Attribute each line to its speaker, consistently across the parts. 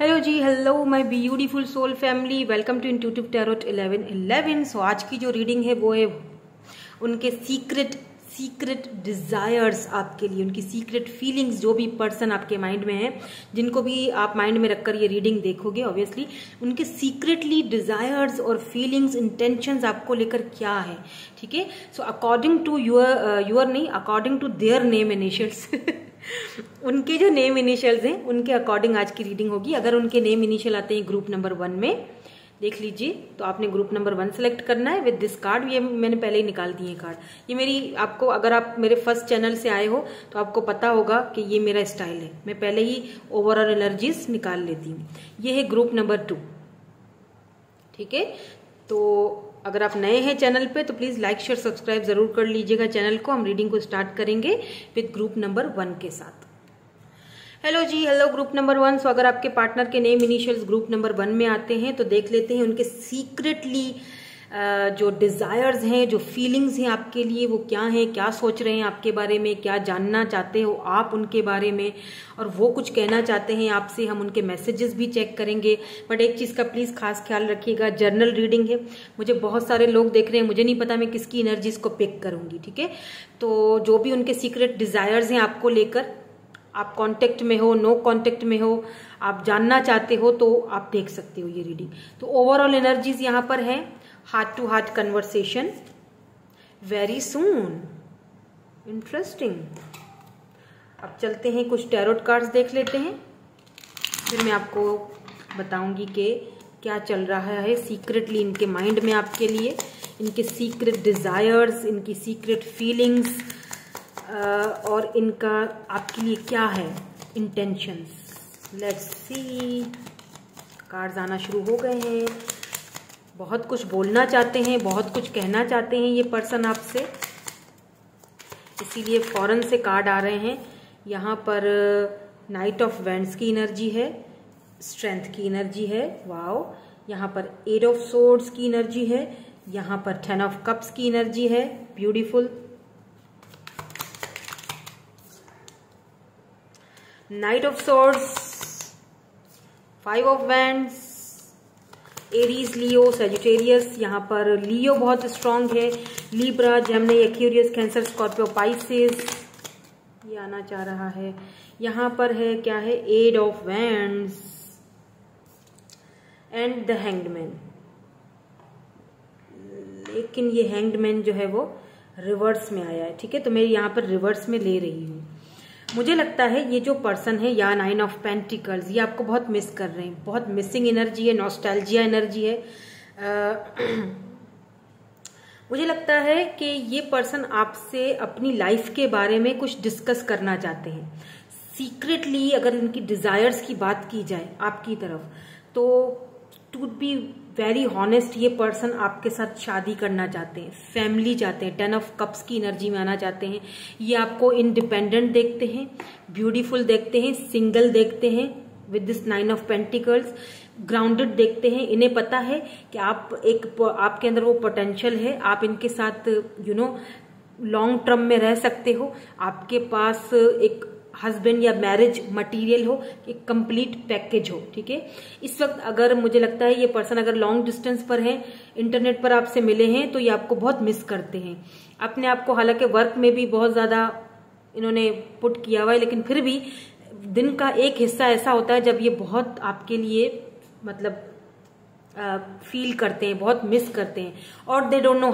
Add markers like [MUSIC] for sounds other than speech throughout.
Speaker 1: Hello ji hello my beautiful soul family welcome to intuitive tarot 1111 so आज की जो reading है वो है उनके सीक्रेट सीक्रेट डिज़ायर्स आपके लिए, उनकी सीक्रेट फीलिंग्स जो भी पर्सन आपके माइंड में है, जिनको भी आप माइंड में रखकर ये रीडिंग देखोगे ऑब्वियसली उनके सीक्रेटली डिज़ायर्स और फीलिंग्स इंटेंशंस आपको लेकर क्या है, ठीक है? So according to your your नहीं according to their name initials उनके जो नेम इनिशियल्स हैं, उनके अकॉर्डिंग आज की रीडिंग होगी। अगर उनके नेम इनिशियल आते हैं ग्रुप नंबर वन में, देख लीजिए तो आपने ग्रुप नंबर वन सेलेक्ट करना है। विद दिस कार्ड ये मैंने पहले ही निकाल दिए कार्ड ये मेरी आपको, अगर आप मेरे फ़र्स्ट चैनल से आए हो तो आपको पता होगा कि ये मेरा स्टाइल है। मैं पहले ही ओवरऑल एनर्जीज निकाल लेती हूँ। ये है ग्रुप नंबर टू ठीक है? तो अगर आप नए हैं चैनल पे तो प्लीज़ लाइक शेयर सब्सक्राइब ज़रूर कर लीजिएगा चैनल को। हम रीडिंग को स्टार्ट करेंगे विद ग्रुप नंबर वन के साथ। हेलो जी hello group number one so अगर आपके पार्टनर के name initials group number one में आते हैं तो देख लेते हैं उनके सीक्रेटली जो डिज़ायर्स हैं, जो फीलिंग्स हैं आपके लिए, वो क्या हैं, क्या सोच रहे हैं आपके बारे में, क्या जानना चाहते हो आप उनके बारे में, और वो कुछ कहना चाहते हैं आपसे, हम उनके मैसेजेस भी चेक करेंगे। बट एक चीज़ का प्लीज़ खास ख्याल रखिएगा जर्नल रीडिंग है। मुझे बहुत सारे लोग देख रहे हैं, मुझे नहीं पता मैं किसकी एनर्जीज को पिक करूँगी, ठीक है? तो जो भी उनके सीक्रेट डिज़ायर्स हैं आपको लेकर, आप कांटेक्ट में हो नो कांटेक्ट में हो, आप जानना चाहते हो तो आप देख सकते हो ये रीडिंग तो ओवरऑल एनर्जीज यहाँ पर है। Heart to heart conversation very soon interesting अब चलते हैं, कुछ टैरोट कार्ड्स देख लेते हैं। फिर मैं आपको बताऊँगी कि क्या चल रहा है सीक्रेटली इनके माइंड में आपके लिए। इनके सीक्रेट डिजायर्स इनकी सीक्रेट फीलिंग्स और इनका आपके लिए क्या है इंटेंशंस लेट्स सी कार्ड्स आना शुरू हो गए हैं। बहुत कुछ बोलना चाहते हैं, बहुत कुछ कहना चाहते हैं ये पर्सन आपसे। इसीलिए फॉरन से कार्ड आ रहे हैं। यहाँ पर नाइट ऑफ़ वेंट्स की एनर्जी है स्ट्रेंथ की एनर्जी है वाओ यहाँ पर एट ऑफ़ सोर्ड्स की एनर्जी है, यहाँ पर टेन ऑफ़ कप्स की एनर्जी है beautiful knight of swords five of wands Aries Leo Sagittarius यहाँ पर लियो बहुत स्ट्रांग है। Libra Gemini Aquarius Cancer Scorpio Pisces ये आना चाह रहा है। यहाँ पर है, क्या है? Eight of wands and the hangman लेकिन ये हैंगमैन जो है वो रिवर्स में आया है, ठीक है? तो मैं यहाँ पर रिवर्स में ले रही हूँ। मुझे लगता है ये जो पर्सन है या नाइन ऑफ़ पेंटिकल्स ये आपको बहुत मिस कर रहे हैं। बहुत मिसिंग एनर्जी है नॉस्टैल्जिया एनर्जी है। आ, [CLEARS THROAT] मुझे लगता है कि ये पर्सन आपसे अपनी लाइफ के बारे में कुछ डिस्कस करना चाहते हैं। सीक्रेटली अगर इनकी डिजायर्स की बात की जाए आपकी तरफ़ तो टू बी वेरी हॉनेस्ट ये पर्सन आपके साथ शादी करना चाहते हैं फैमिली चाहते हैं टेन ऑफ़ कप्स की एनर्जी में आना चाहते हैं, ये आपको इंडिपेंडेंट देखते हैं ब्यूटीफुल देखते हैं सिंगल देखते हैं with this nine of pentacles grounded देखते हैं, इन्हें पता है कि आप एक आपके अंदर वो पोटेंशियल है, आप इनके साथ यू नो लॉन्ग टर्म में रह सकते हो, आपके पास एक हस्बैंड या मैरिज मटेरियल हो एक कंप्लीट पैकेज हो, ठीक है? इस वक्त अगर मुझे लगता है ये पर्सन अगर लॉन्ग डिस्टेंस पर है इंटरनेट पर आपसे मिले हैं तो ये आपको बहुत मिस करते हैं। अपने आप को हालाँकि वर्क में भी बहुत ज़्यादा इन्होंने पुट किया हुआ है, लेकिन फिर भी दिन का एक हिस्सा ऐसा होता है जब ये बहुत आपके लिए मतलब फील करते हैं, बहुत मिस करते हैं। और दे डोंट नो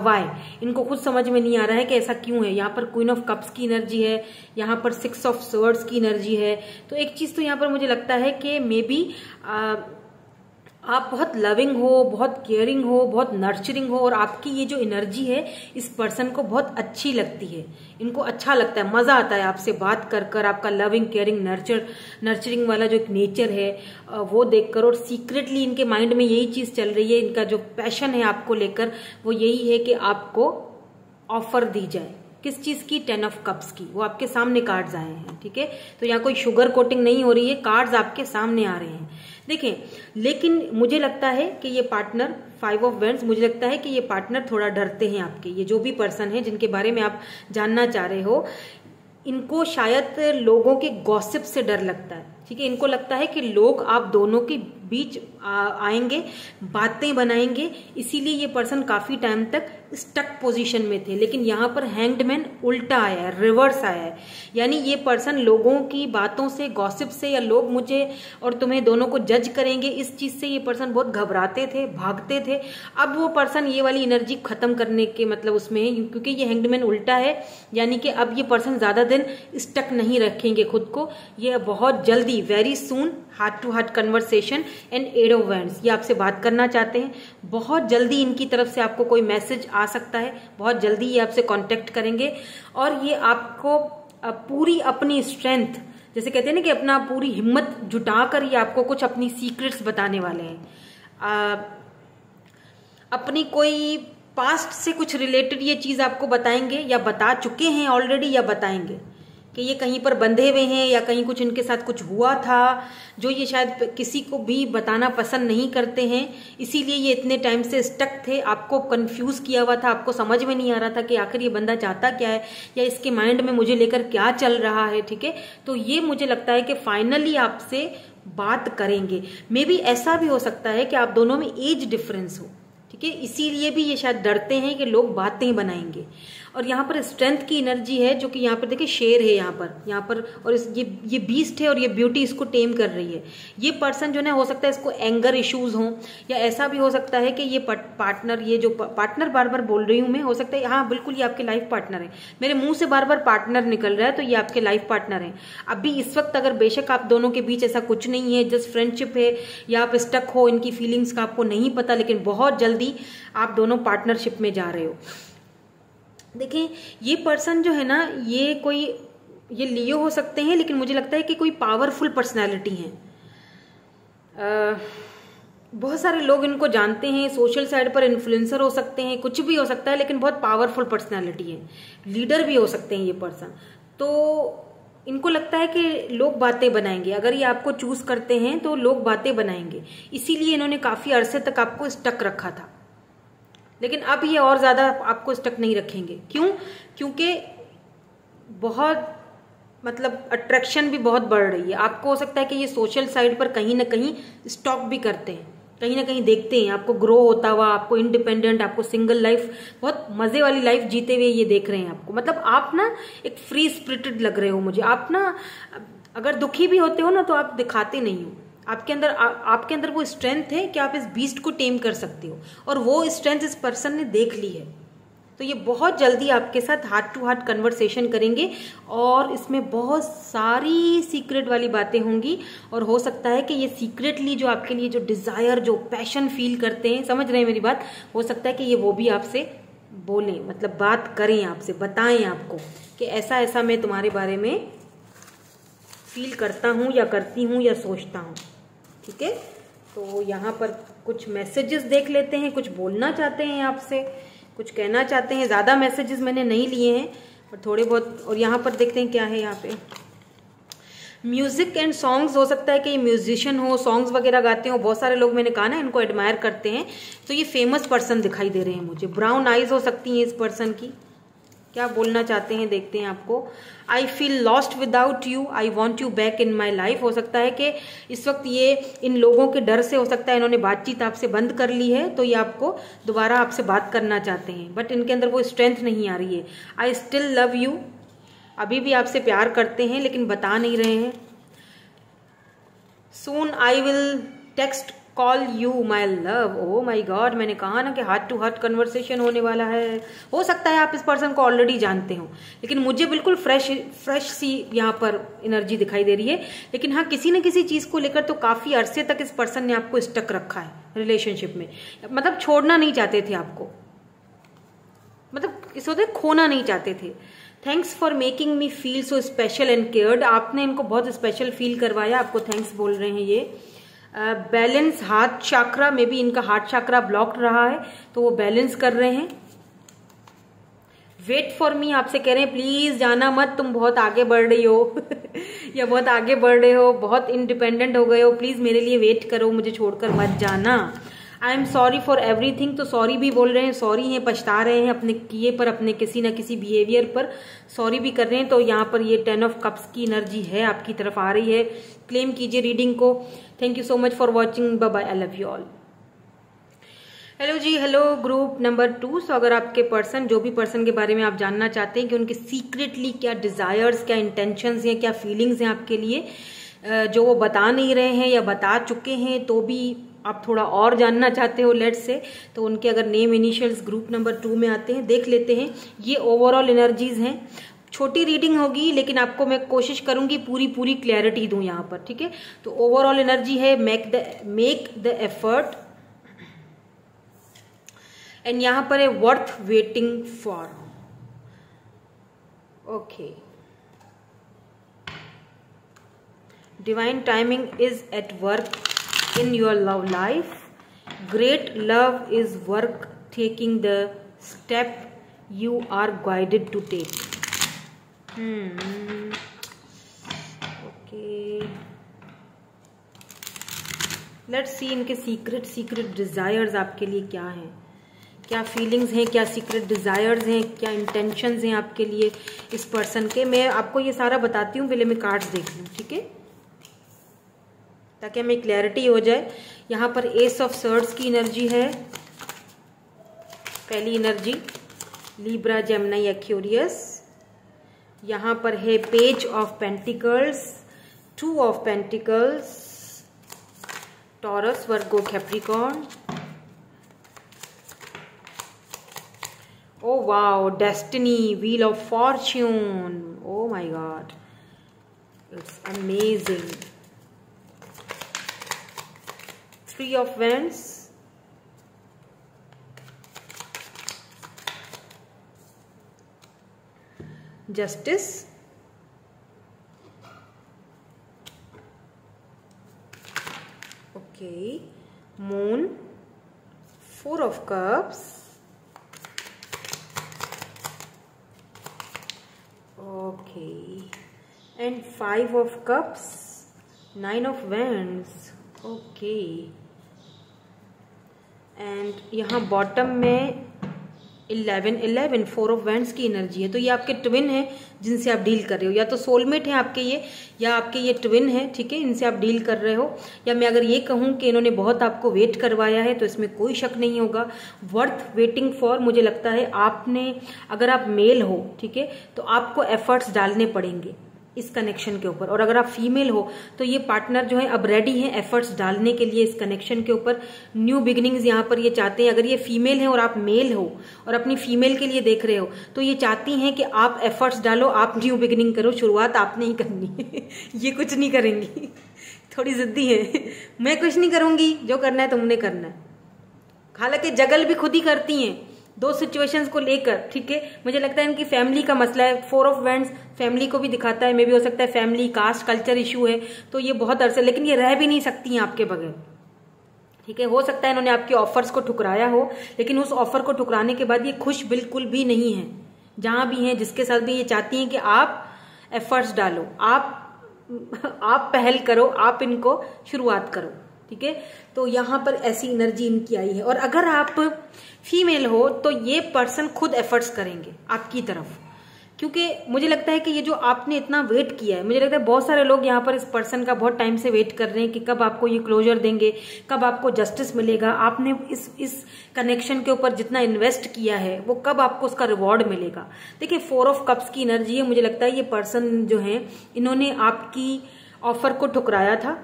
Speaker 1: वाई इनको खुद समझ में नहीं आ रहा है कि ऐसा क्यों है। यहाँ पर क्वीन ऑफ़ कप्स की एनर्जी है, यहाँ पर सिक्स ऑफ़ स्वर्ड्स की एनर्जी है। तो एक चीज़ तो यहाँ पर मुझे लगता है कि मे बी आप बहुत लविंग हो, बहुत केयरिंग हो, बहुत नर्चरिंग हो और आपकी ये जो एनर्जी है, इस पर्सन को बहुत अच्छी लगती है। इनको अच्छा लगता है, मज़ा आता है आपसे बात कर कर, आपका लविंग केयरिंग नर्चर नर्चरिंग वाला जो एक नेचर है वो देखकर और सीक्रेटली इनके माइंड में यही चीज़ चल रही है, इनका जो पैशन है आपको लेकर, वो यही है कि आपको ऑफ़र दी जाए। किस चीज़ की? टेन ऑफ़ कप्स की। वो आपके सामने कार्ड्स आए हैं, ठीक है? तो यहाँ कोई शुगर कोटिंग नहीं हो रही है कार्ड्स आपके सामने आ रहे हैं। देखें, लेकिन मुझे लगता है कि ये पार्टनर फाइव ऑफ़ वेंट्स मुझे लगता है कि ये पार्टनर थोड़ा डरते हैं आपके। ये जो भी पर्सन है, जिनके बारे में आप जानना चाह रहे हो, इनको शायद लोगों के गॉसिप से डर लगता है। ठीक है, इनको लगता है कि लोग आप दोनों के बीच आएँगे, बातें बनाएँगे, इसीलिए ये पर्सन काफ़ी टाइम तक स्टक पोजीशन में थे। लेकिन यहाँ पर हैंगडमैन उल्टा आया है रिवर्स आया है। यानी ये पर्सन लोगों की बातों से गॉसिप से या लोग मुझे और तुम्हें दोनों को जज करेंगे, इस चीज़ से ये पर्सन बहुत घबराते थे, भागते थे। अब वो पर्सन ये वाली एनर्जी खत्म करने के मतलब उसमें है, क्योंकि ये हैंगडमैन उल्टा है, यानी कि अब ये पर्सन ज़्यादा दिन स्टक नहीं रखेंगे खुद को। ये बहुत जल्दी very soon heart to heart conversation and eight of ये आपसे बात करना चाहते हैं। बहुत जल्दी इनकी तरफ़ से आपको कोई मैसेज आ सकता है। बहुत जल्दी ये आपसे कांटेक्ट करेंगे। और ये आपको पूरी अपनी स्ट्रेंथ जैसे कहते हैं ना कि अपना पूरी हिम्मत जुटा कर ये आपको कुछ अपनी सीक्रेट्स बताने वाले हैं। अपनी कोई पास्ट से कुछ रिलेटेड ये चीज़ आपको बताएँगे या बता चुके हैं ऑलरेडी या बताएँगे। कि ये कहीं पर बंधे हुए हैं या कहीं कुछ इनके साथ कुछ हुआ था, जो ये शायद किसी को भी बताना पसंद नहीं करते हैं। इसीलिए ये इतने टाइम से स्टक थे, आपको कंफ्यूज किया हुआ था, आपको समझ में नहीं आ रहा था कि आखिर ये बंदा चाहता क्या है, या इसके माइंड में मुझे लेकर क्या चल रहा है, ठीक है? तो ये मुझे लगता है कि फाइनली आपसे बात करेंगे। मे बी ऐसा भी हो सकता है कि आप दोनों में एज डिफरेंस हो, ठीक है? इसीलिए भी ये शायद डरते हैं कि लोग बातें बनाएँगे। और यहाँ पर स्ट्रेंथ की एनर्जी है जो कि यहाँ पर देखिए शेर है यहाँ पर यहाँ पर, और इस, ये ये बीस्ट है और ये ब्यूटी इसको टेम कर रही है। ये पर्सन जो है हो सकता है इसको एंगर इश्यूज़ हो, या ऐसा भी हो सकता है कि ये पार्टनर ये जो पार्टनर बार बार बोल रही हूँ मैं, हो सकता है हाँ बिल्कुल ये आपके लाइफ पार्टनर है। मेरे मुँह से बार बार पार्टनर निकल रहा है तो ये आपके लाइफ पार्टनर है। अभी इस वक्त अगर बेशक आप दोनों के बीच ऐसा कुछ नहीं है जस्ट फ्रेंडशिप है, या आप स्टक हो, इनकी फीलिंग्स का आपको नहीं पता, लेकिन बहुत जल्दी आप दोनों पार्टनरशिप में जा रहे हो। देखें, ये पर्सन जो है ना, ये कोई, ये लियो हो सकते हैं, लेकिन मुझे लगता है कि कोई पावरफुल पर्सनैलिटी है। बहुत सारे लोग इनको जानते हैं सोशल साइड पर इन्फ्लुएंसर हो सकते हैं, कुछ भी हो सकता है, लेकिन बहुत पावरफुल पर्सनैलिटी है। लीडर भी हो सकते हैं ये पर्सन तो इनको लगता है कि लोग बातें बनाएँगे। अगर ये आपको चूज़ करते हैं तो लोग बातें बनाएँगे। इसीलिए इन्होंने काफ़ी अरसे तक आपको स्टक रखा था। लेकिन अब ये और ज़्यादा आपको स्टक नहीं रखेंगे। क्यों? क्योंकि बहुत मतलब अट्रैक्शन भी बहुत बढ़ रही है। आपको हो सकता है कि ये सोशल साइड पर कहीं ना कहीं स्टॉक भी करते हैं। कहीं ना कहीं देखते हैं। आपको ग्रो होता हुआ, आपको इंडिपेंडेंट आपको सिंगल लाइफ बहुत मज़े वाली लाइफ जीते हुए ये देख रहे हैं आपको। मतलब आप ना एक फ्री स्पिरिटेड लग रहे हो मुझे। आप ना, अगर दुखी भी होते हो ना तो आप दिखाते नहीं हो। आपके अंदर आ, आपके अंदर वो स्ट्रेंथ है कि आप इस बीस्ट को टेम कर सकते हो। और वो स्ट्रेंथ इस पर्सन ने देख ली है। तो ये बहुत जल्दी आपके साथ हार्ट टू हार्ट कन्वर्सेशन करेंगे और इसमें बहुत सारी सीक्रेट वाली बातें होंगी। और हो सकता है कि ये सीक्रेटली जो आपके लिए जो डिज़ायर जो पैशन फील करते हैं समझ रहे हैं मेरी बात? हो सकता है कि ये वो भी आपसे बोलें मतलब बात करें आपसे बताएँ आपको कि ऐसा ऐसा मैं तुम्हारे बारे में फील करता हूँ या करती हूँ या सोचता हूँ। ठीक है? तो यहाँ पर कुछ मैसेजेस देख लेते हैं, कुछ बोलना चाहते हैं आपसे, कुछ कहना चाहते हैं। ज़्यादा मैसेजेस मैंने नहीं लिए हैं पर थोड़े बहुत, और यहाँ पर देखते हैं क्या है यहाँ पे। म्यूज़िक एंड सॉन्ग्स हो सकता है कि ये म्यूजिशियन हो सॉन्ग्स वगैरह गाते हो, बहुत सारे लोग मैंने कहा ना, इनको एडमायर करते हैं। तो ये फ़ेमस पर्सन दिखाई दे रहे हैं मुझे। ब्राउन आइज़ हो सकती हैं इस पर्सन की। क्या बोलना चाहते हैं, देखते हैं आपको। I feel lost without you I want you back in my life हो सकता है कि इस वक्त ये इन लोगों के डर से, हो सकता है इन्होंने बातचीत आपसे बंद कर ली है तो ये आपको दोबारा आपसे बात करना चाहते हैं। बट इनके अंदर वो स्ट्रेंथ नहीं आ रही है। आई स्टिल लव यू अभी भी आपसे प्यार करते हैं, लेकिन बता नहीं रहे हैं। Soon I will text call you my love oh my god मैंने कहा ना कि हार्ट टू हार्ट कन्वर्सेशन होने वाला है। हो सकता है आप इस पर्सन को ऑलरेडी जानते हो। लेकिन मुझे बिल्कुल फ्रेश फ्रेश सी यहाँ पर एनर्जी दिखाई दे रही है। लेकिन हाँ किसी न किसी चीज़ को लेकर तो काफ़ी अरसे तक इस पर्सन ने आपको स्टक रखा है रिलेशनशिप में। मतलब छोड़ना नहीं चाहते थे आपको। मतलब इस होते खोना नहीं चाहते थे। Thanks for making me feel so special and cared आपने इनको बहुत स्पेशल फील करवाया। आपको थैंक्स बोल रहे हैं ये। बैलेंस हार्ट चाक्रा में भी इनका हार्ट चाक्रा ब्लॉक रहा है तो वो बैलेंस कर रहे हैं। वेट फॉर मी आपसे कह रहे हैं प्लीज़ जाना मत, तुम बहुत आगे बढ़ रही हो। [LAUGHS] या बहुत आगे बढ़ रहे हो, बहुत इंडिपेंडेंट हो गए हो प्लीज़ मेरे लिए वेट करो, मुझे छोड़कर मत जाना। I am sorry for everything तो सॉरी भी बोल रहे हैं सॉरी हैं, पछता रहे हैं अपने किए पर, अपने किसी ना किसी बिहेवियर पर। सॉरी भी कर रहे हैं तो यहाँ पर ये टेन ऑफ़ कप्स की एनर्जी है आपकी तरफ़ आ रही है। क्लेम कीजिए रीडिंग को। Thank you so much for watching bye I love you all hello ji hello group number two so अगर आपके पर्सन जो भी पर्सन के बारे में आप जानना चाहते हैं कि उनके सीक्रेटली क्या डिजायर्स क्या इंटेंशंस हैं, क्या फीलिंग्स हैं आपके लिए जो वो बता नहीं रहे हैं या बता चुके हैं तो भी आप थोड़ा और जानना चाहते हो लेट से तो उनके अगर name initials group number two में आते हैं, देख लेते हैं। ये ओवरऑल एनर्जीज हैं। छोटी रीडिंग होगी, लेकिन आपको मैं कोशिश करूँगी पूरी पूरी क्लैरिटी दूँ यहाँ पर, ठीक है? तो ओवरऑल एनर्जी है make the make the effort and यहाँ पर है worth waiting for okay divine timing is at work in your love life great love is work taking the step you are guided to take okay let's see इनके secret secret desires आपके लिए क्या हैं? क्या feelings हैं? क्या secret desires हैं? क्या इंटेंशंस हैं आपके लिए इस पर्सन के? मैं आपको ये सारा बताती हूँ, पहले मैं कार्ड्स देख लूँ, ठीक है? ताकि हमें क्लैरिटी हो जाए। यहाँ पर एस ऑफ़ सर्ड्स की एनर्जी है। पहली एनर्जी लीब्रा जेमना एक्यूरियस यहाँ पर है page of pentacles two of pentacles Taurus Virgo Capricorn oh wow destiny wheel of fortune oh my god It's amazing. Three of Wands. Justice. Okay. Moon. Four of Cups. okay and five of cups nine of wands okay and यहाँ bottom में eleven eleven four of wands की energy है। तो ये आपके twin है, जिनसे आप डील कर रहे हो। या तो सोलमेट है आपके ये, या आपके ये ट्विन है, ठीक है? इनसे आप डील कर रहे हो। या मैं अगर ये कहूँ कि इन्होंने बहुत आपको वेट करवाया है तो इसमें कोई शक नहीं होगा। वर्थ वेटिंग फॉर मुझे लगता है आपने, अगर आप मेल हो, ठीक है तो आपको एफर्ट्स डालने पड़ेंगे। इस कनेक्शन के ऊपर। और अगर आप फीमेल हो तो ये पार्टनर जो है, अब रेडी है एफर्ट्स डालने के लिए इस कनेक्शन के ऊपर। न्यू बिगिनिंग्स यहाँ पर ये चाहते हैं, अगर ये फीमेल है और आप मेल हो और अपनी फीमेल के लिए देख रहे हो तो ये चाहती हैं कि आप एफर्ट्स डालो, आप न्यू बिगिनिंग करो, शुरुआत आपने ही करनी [LAUGHS] ये कुछ नहीं करेंगी। [LAUGHS] थोड़ी जिद्दी है। [LAUGHS] मैं कुछ नहीं करूँगी, जो करना है तुमने करना है। हालाँकि जगल भी खुद ही करती हैं। दो सिचुएशंस को लेकर, ठीक है? मुझे लगता है इनकी फैमिली का मसला है। फोर ऑफ़ वेंट्स फैमिली को भी दिखाता है। मे भी हो सकता है फैमिली कास्ट कल्चर इशू है। तो ये बहुत अरसे, लेकिन ये रह भी नहीं सकती हैं आपके बगैर। ठीक है? हो सकता है इन्होंने आपके ऑफर्स को ठुकराया हो, लेकिन उस ऑफ़र को ठुकराने के बाद ये खुश बिल्कुल भी नहीं है। जहाँ भी हैं, जिसके साथ भी ये चाहती हैं कि आप एफर्ट्स डालो। आप आप पहल करो, आप इनको शुरुआत करो। ठीक है? तो यहाँ पर ऐसी एनर्जी इनकी आई है। और अगर आप फीमेल हो तो ये पर्सन खुद एफर्ट्स करेंगे आपकी तरफ़। क्योंकि मुझे लगता है कि ये जो आपने इतना वेट किया है, मुझे लगता है बहुत सारे लोग यहाँ पर इस पर्सन का बहुत टाइम से वेट कर रहे हैं कि कब आपको ये क्लोजर देंगे, कब आपको जस्टिस मिलेगा। आपने इस इस कनेक्शन के ऊपर जितना इन्वेस्ट किया है, वो कब आपको उसका रिवॉर्ड मिलेगा। देखिए फोर ऑफ़ कप्स की एनर्जी है। मुझे लगता है ये पर्सन जो है, इन्होंने आपकी ऑफ़र को ठुकराया था।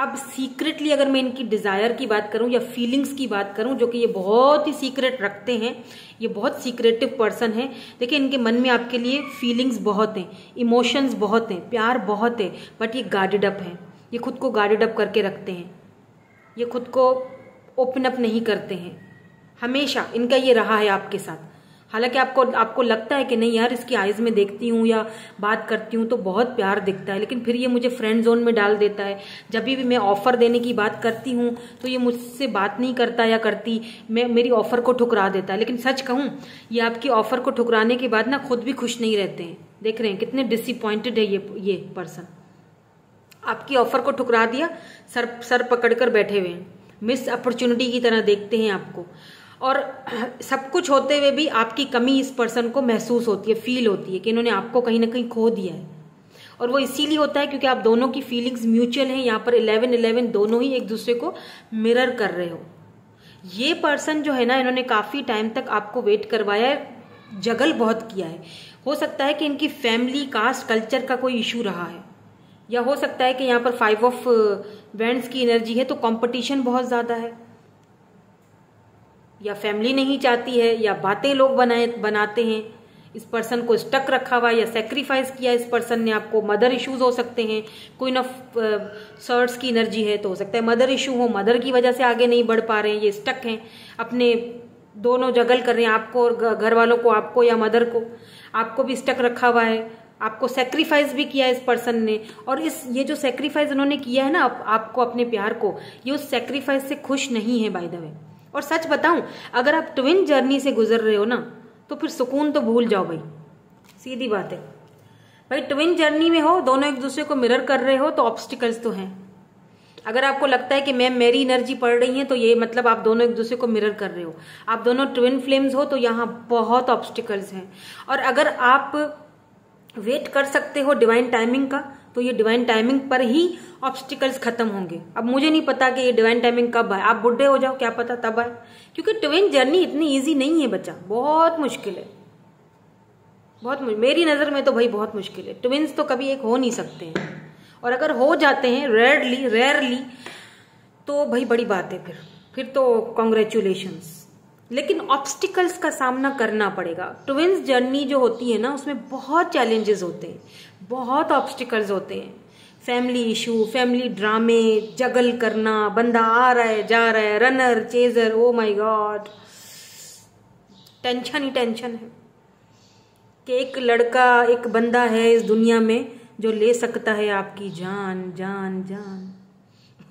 Speaker 1: अब सीक्रेटली अगर मैं इनकी डिज़ायर की बात करूँ या फीलिंग्स की बात करूँ, जो कि ये बहुत ही सीक्रेट रखते हैं, ये बहुत सीक्रेटिव पर्सन है, देखिए इनके मन में आपके लिए फीलिंग्स बहुत हैं इमोशंस बहुत हैं, प्यार बहुत है बट ये गार्डेड अप है, ये खुद को गार्डेड अप करके रखते हैं, ये खुद को ओपन अप नहीं करते हैं, हमेशा इनका ये रहा है आपके साथ। हालाँकि आपको आपको लगता है कि नहीं यार, इसकी आइज़ में देखती हूँ या बात करती हूँ तो बहुत प्यार दिखता है, लेकिन फिर ये मुझे फ्रेंड जोन में डाल देता है। जब भी मैं ऑफ़र देने की बात करती हूँ तो ये मुझसे बात नहीं करता या करती, मैं, मेरी ऑफ़र को ठुकरा देता है। लेकिन सच कहूँ, ये आपकी ऑफ़र को ठुकराने के बाद ना खुद भी खुश नहीं रहते हैं। देख रहे हैं, कितने डिसअपॉइंटेड है ये ये पर्सन आपकी ऑफ़र को ठुकरा दिया, सर सर पकड़कर बैठे हुए हैं। मिस अपॉर्चुनिटी की तरह देखते हैं आपको। और सब कुछ होते हुए भी आपकी कमी इस पर्सन को महसूस होती है फील होती है कि इन्होंने आपको कहीं ना कहीं खो दिया है। और वो इसीलिए होता है क्योंकि आप दोनों की फीलिंग्स म्यूचुअल हैं, यहाँ पर इलेवन इलेवन दोनों ही एक दूसरे को मिरर कर रहे हो। ये पर्सन जो है ना, इन्होंने काफ़ी टाइम तक आपको वेट करवाया है जगल बहुत किया है। हो सकता है कि इनकी फैमिली कास्ट कल्चर का कोई इशू रहा है। या हो सकता है कि यहाँ पर फाइव ऑफ़ वेंड्स की एनर्जी है तो कंपटीशन बहुत ज़्यादा है। या फैमिली नहीं चाहती है या बातें लोग बनाए बनाते हैं इस पर्सन को स्टक रखा हुआ या सेक्रीफाइस किया इस पर्सन ने आपको मदर इश्यूज़ हो सकते हैं कोई ना सर्ट्स की एनर्जी है तो हो सकता है मदर इशू हो मदर की वजह से आगे नहीं बढ़ पा रहे हैं ये स्टक हैं अपने दोनों जगल कर रहे हैं आपको और घर वालों को आपको या मदर को आपको भी स्टक रखा हुआ है आपको सेक्रीफाइस भी किया इस पर्सन ने और इस ये जो सेक्रीफाइस उन्होंने किया है ना आप, आपको अपने प्यार को ये उस सेक्रीफाइस से खुश नहीं है बाय द वे और सच बताऊँ, अगर आप ट्विन जर्नी से गुजर रहे हो ना तो फिर सुकून तो भूल जाओ भाई। सीधी बात है। भाई ट्विन जर्नी में हो, दोनों एक दूसरे को मिरर कर रहे हो तो ऑब्स्टिकल्स तो हैं। अगर आपको लगता है कि मैम, मेरी एनर्जी पड़ रही है तो ये मतलब आप दोनों एक दूसरे को मिरर कर रहे हो। आप दोनों ट्विन फ्लेम्स हो तो यहाँ बहुत ऑब्स्टिकल्स हैं। और अगर आप वेट कर सकते हो डिवाइन टाइमिंग का तो ये डिवाइन टाइमिंग पर ही ऑब्स्टिकल्स खत्म होंगे। अब मुझे नहीं पता कि ये डिवाइन टाइमिंग कब आए। आप बुढ़े हो जाओ, क्या पता तब आए। क्योंकि ट्विन जर्नी इतनी इजी नहीं है बच्चा। बहुत मुश्किल है। बहुत मेरी नज़र में तो भाई बहुत मुश्किल है। ट्विंस तो कभी एक हो नहीं सकते हैं। और अगर हो जाते हैं रेयरली रेयरली तो भाई बड़ी बात है फिर। फिर तो कॉन्ग्रेचुलेशन लेकिन ऑब्स्टिकल्स का सामना करना पड़ेगा। ट्विंस जर्नी जो होती है ना, उसमें बहुत चैलेंजेस होते हैं। बहुत ऑब्स्टिकल्स होते हैं। फैमिली इशू फैमिली ड्रामे जगल करना, बंदा आ रहा है, जा रहा है runner chaser oh my god tension he tension है। कि एक लड़का, एक बंदा है इस दुनिया में जो ले सकता है आपकी जान जान जान।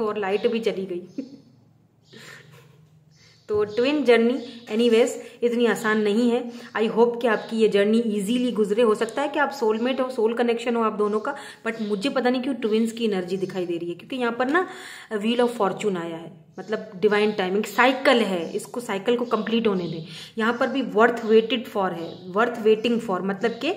Speaker 1: और लाइट भी चली गई। [LAUGHS] तो ट्विन जर्नी एनीवेज इतनी आसान नहीं है। आई होप कि आपकी ये जर्नी इजीली गुजरे। हो सकता है कि आप सोलमेट हो सोल कनेक्शन हो आप दोनों का बट मुझे पता नहीं क्यों ट्विंस की एनर्जी दिखाई दे रही है, क्योंकि यहाँ पर ना व्हील ऑफ़ फॉर्चून आया है। मतलब डिवाइन टाइमिंग साइकिल है। इसको साइकिल को कंप्लीट होने दें। यहाँ पर भी वर्थ वेटेड फॉर है। वर्थ वेटिंग फॉर मतलब कि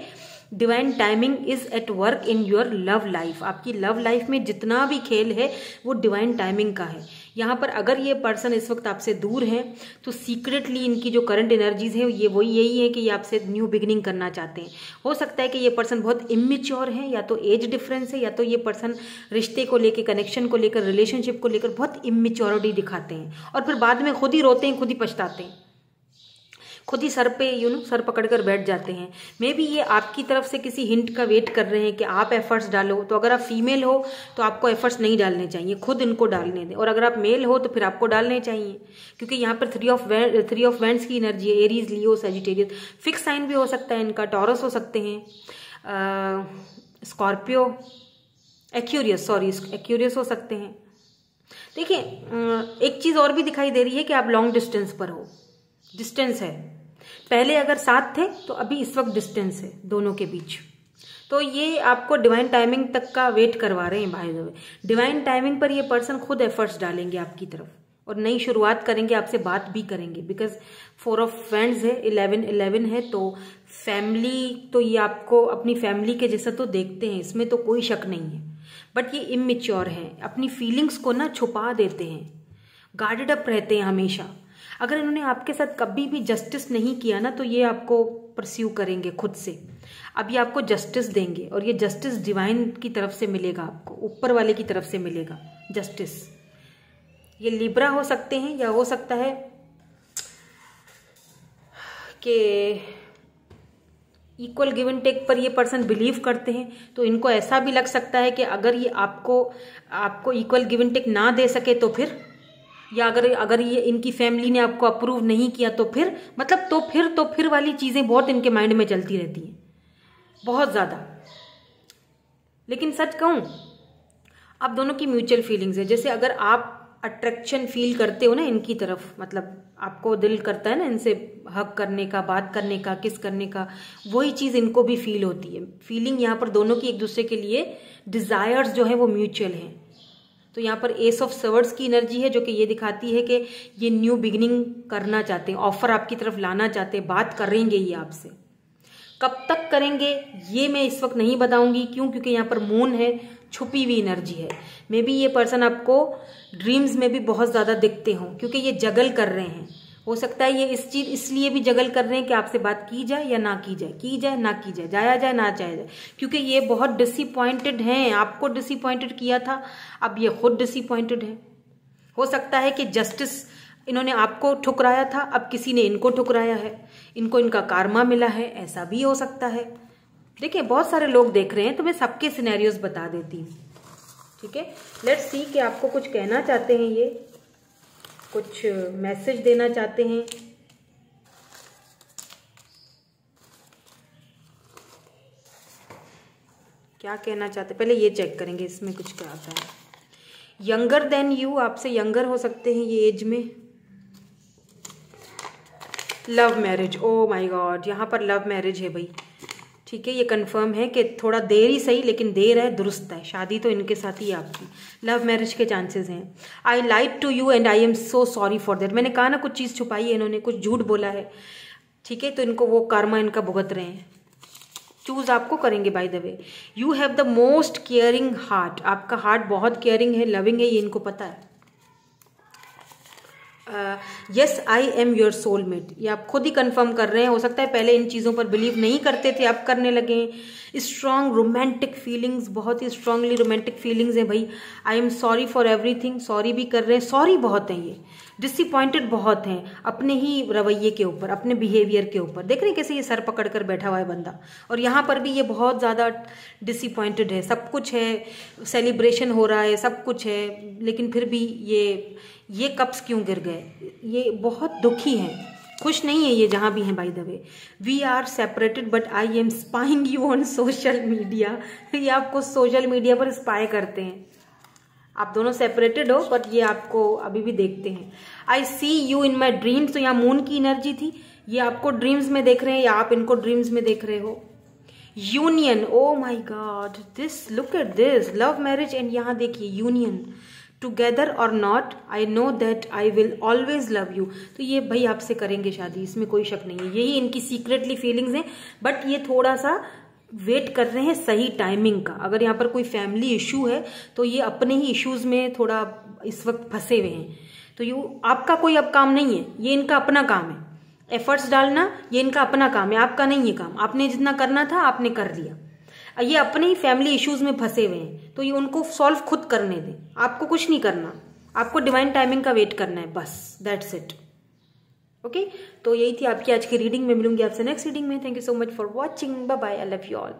Speaker 1: divine timing is at work in your love life आपकी लव लाइफ में जितना भी खेल है, वो डिवाइन टाइमिंग का है। यहाँ पर अगर ये पर्सन इस वक्त आपसे दूर है तो सीक्रेटली इनकी जो करंट एनर्जीज हैं, ये वही यही है कि ये आपसे न्यू बिगिनिंग करना चाहते हैं। हो सकता है कि ये पर्सन बहुत इमेच्योर है, या तो एज डिफरेंस है, या तो ये पर्सन रिश्ते को लेकर कनेक्शन को लेकर रिलेशनशिप को लेकर बहुत इमेच्योरिटी दिखाते हैं। और फिर बाद में खुद ही रोते हैं, खुद ही पछताते हैं। खुद ही सर पे यू नो सर पकड़ कर बैठ जाते हैं। मे बी ये आपकी तरफ़ से किसी हिंट का वेट कर रहे हैं कि आप एफर्ट्स डालो। तो अगर आप फीमेल हो तो आपको एफर्ट्स नहीं डालने चाहिए। खुद इनको डालने दें। और अगर आप मेल हो तो फिर आपको डालने चाहिए। क्योंकि यहाँ पर three of three of wands की एनर्जी है। Aries Leo Sagittarius fix sign भी हो सकता है इनका। टॉरस हो सकते हैं। स्कॉर्पियो एक्यूरियस सॉरी एक्यूरियस हो सकते हैं। देखिए एक चीज़ और भी दिखाई दे रही है कि आप लॉन्ग डिस्टेंस पर हो। डिस्टेंस है। पहले अगर साथ थे तो अभी इस वक्त डिस्टेंस है, दोनों के बीच। तो ये आपको डिवाइन टाइमिंग तक का वेट करवा रहे हैं भाई दो डिवाइन टाइमिंग पर ये पर्सन खुद एफर्ट्स डालेंगे आपकी तरफ़। और नई शुरुआत करेंगे, आपसे बात भी करेंगे। बिकॉज़ फोर ऑफ़ फ्रेंड्स है इलेवन इलेवन है तो फैमिली तो ये आपको अपनी फैमिली के जैसा तो देखते हैं। इसमें तो कोई शक नहीं है। बट ये इमेच्योर है। अपनी फीलिंग्स को ना छुपा देते हैं। गार्डेड अप रहते हैं हमेशा। अगर इन्होंने आपके साथ कभी भी जस्टिस नहीं किया ना तो ये आपको परस्यू करेंगे खुद से। अब ये आपको जस्टिस देंगे और ये जस्टिस डिवाइन की तरफ़ से मिलेगा आपको, ऊपर वाले की तरफ़ से मिलेगा जस्टिस ये लिब्रा हो सकते हैं या हो सकता है कि इक्वल गिव एंड टेक पर ये पर्सन बिलीव करते हैं तो इनको ऐसा भी लग सकता है कि अगर ये आपको आपको इक्वल गिव एंड टेक ना दे सके तो फिर या अगर अगर ये इनकी फैमिली ने आपको अप्रूव नहीं किया तो फिर मतलब तो फिर तो फिर वाली चीज़ें बहुत इनके माइंड में चलती रहती हैं। बहुत ज़्यादा। लेकिन सच कहूँ आप दोनों की म्यूचुअल फीलिंग्स है। जैसे अगर आप अट्रैक्शन फील करते हो ना इनकी तरफ़ मतलब आपको दिल करता है ना इनसे हक करने का, बात करने का किस करने का, वही चीज़ इनको भी फील होती है। फीलिंग यहाँ पर दोनों की एक दूसरे के लिए डिज़ायर्स जो है वो म्यूचुअल हैं। तो यहाँ पर एस ऑफ़ सवर्ड्स की एनर्जी है, जो कि ये दिखाती है कि ये न्यू बिगिनिंग करना चाहते हैं ऑफ़र आपकी तरफ़ लाना चाहते हैं, बात करेंगे ये आपसे। कब तक करेंगे, ये मैं इस वक्त नहीं बताऊँगी, क्यों? क्योंकि यहाँ पर मून है, छुपी हुई एनर्जी है। मे बी ये पर्सन आपको ड्रीम्स में भी बहुत ज़्यादा दिखते हों, क्योंकि ये जगल कर रहे हैं। हो सकता है ये इस चीज़ इसलिए भी जगल कर रहे हैं कि आपसे बात की जाए या ना की जाए की जाए, ना की जाए, जाया जाए, ना जाया जाए। क्योंकि ये बहुत डिसअपॉइंटेड हैं, आपको डिसअपॉइंटेड किया था, अब ये खुद डिसअपॉइंटेड है। हो सकता है कि जस्टिस इन्होंने आपको ठुकराया था, अब किसी ने इनको ठुकराया है, इनको इनका कारमा मिला है, ऐसा भी हो सकता है। देखिए, बहुत सारे लोग देख रहे हैं तो मैं सबके सिनेरियोज बता देती हूँ। ठीक है? लेट्स सी कि आपको कुछ कहना चाहते हैं ये। कुछ मैसेज देना चाहते हैं। क्या कहना चाहते पहले ये चेक करेंगे, इसमें कुछ क्या आता है। यंगर देन यू आपसे यंगर हो सकते हैं ये एज में। Love marriage oh my god यहाँ पर लव मैरिज है भाई। ठीक है, ये कंफर्म है कि थोड़ा देर ही सही, लेकिन देर है, दुरुस्त है। शादी तो इनके साथ ही आपकी। लव मैरिज के चांसेस हैं। I like to you and I am so sorry for that मैंने कहा ना, कुछ चीज़ छुपाई है इन्होंने, कुछ झूठ बोला है। ठीक है तो इनको वो कर्मा इनका भुगत रहे हैं। चूज़ आपको करेंगे by the way you have the most caring heart आपका हार्ट बहुत केयरिंग है लविंग है, ये इनको पता है। Yes I am your soulmate ये आप खुद ही कंफर्म कर रहे हैं, हो सकता है पहले इन चीज़ों पर बिलीव नहीं करते थे, अब करने लगे। स्ट्रॉन्ग रोमांटिक फीलिंग्स बहुत ही स्ट्रांगली रोमांटिक फीलिंग्स हैं भाई। I am sorry for everything sorry भी कर रहे हैं सॉरी बहुत है ये। डिसअपॉइंटेड बहुत हैं, अपने ही रवैये के ऊपर, अपने बिहेवियर के ऊपर। देख रहे हैं कैसे ये सर पकड़ कर बैठा हुआ है बंदा। और यहाँ पर भी ये बहुत ज़्यादा डिसअपॉइंटेड है। सब कुछ है सेलिब्रेशन हो रहा है, सब कुछ है, लेकिन फिर भी ये ये कप्स क्यों गिर गए? ये बहुत दुखी हैं। खुश नहीं है ये जहाँ भी हैं by the way we are separated but I am spying you on social media ये आपको सोशल मीडिया पर स्पाई करते हैं. आप दोनों सेपरेटेड हो बट ये आपको अभी भी देखते हैं. आई सी यू इन माई ड्रीम्स तो यहाँ मून की एनर्जी थी. ये आपको ड्रीम्स में देख रहे हैं, या आप इनको ड्रीम्स में देख रहे हो? Union oh my god this look at this love marriage and यहाँ देखिए यूनियन टुगेदर और not I know that I will always love you तो ये भाई आपसे करेंगे शादी, इसमें कोई शक नहीं है। यही इनकी सीक्रेटली फीलिंग्स हैं बट ये थोड़ा सा वेट कर रहे हैं सही टाइमिंग का। अगर यहाँ पर कोई फैमिली इशू है तो ये अपने ही इश्यूज़ में थोड़ा इस वक्त फंसे हुए हैं। तो यू, आपका कोई अब काम नहीं है, ये इनका अपना काम है। एफर्ट्स डालना, ये इनका अपना काम है, आपका नहीं है काम। आपने जितना करना था, आपने कर लिया ये अपने ही फैमिली इश्यूज़ में फंसे हुए हैं। तो ये उनको सॉल्व खुद करने दें। आपको कुछ नहीं करना। आपको डिवाइन टाइमिंग का वेट करना है, बस। दैट्स इट ओके तो यही थी आपकी आज की रीडिंग में मिलूँगी आपसे नेक्स्ट रीडिंग में। Thank you so much for watching bye I love you all